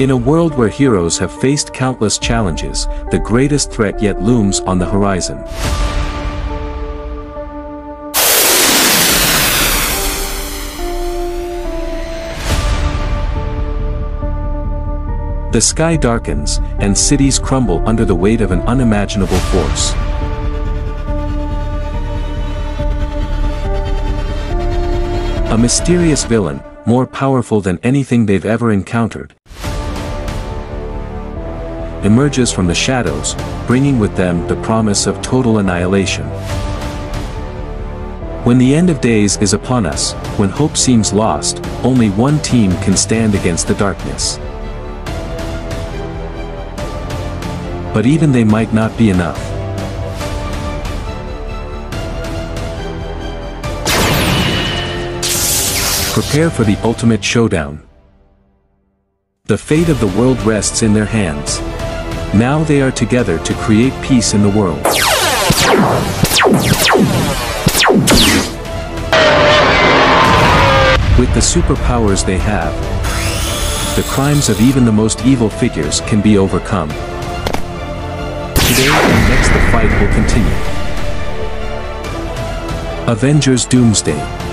In a world where heroes have faced countless challenges, the greatest threat yet looms on the horizon. The sky darkens, and cities crumble under the weight of an unimaginable force. A mysterious villain, more powerful than anything they've ever encountered, emerges from the shadows, bringing with them the promise of total annihilation. When the end of days is upon us, when hope seems lost, only one team can stand against the darkness. But even they might not be enough. Prepare for the ultimate showdown. The fate of the world rests in their hands. Now they are together to create peace in the world. With the superpowers they have, the crimes of even the most evil figures can be overcome. Today and next the fight will continue. Avengers Doomsday